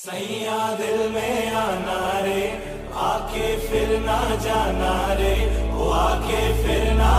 सैया दिल में आना रे आके फिर ना जाना रे वो आके फिर ना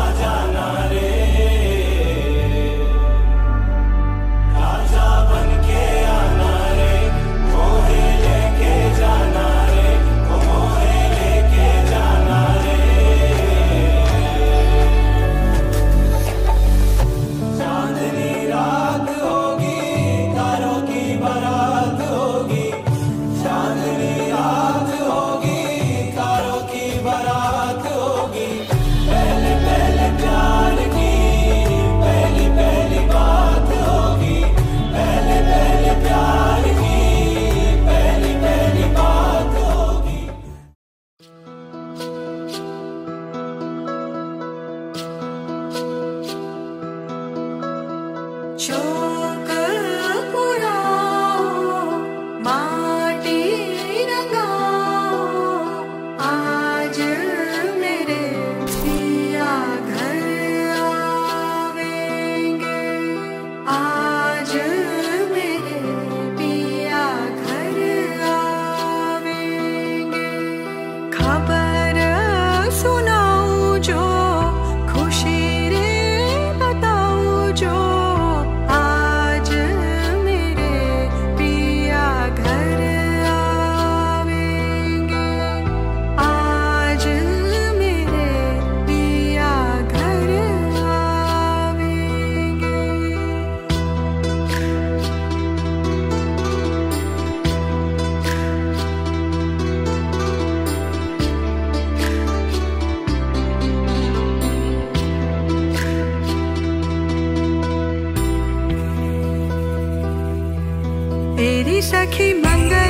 सखी मंगल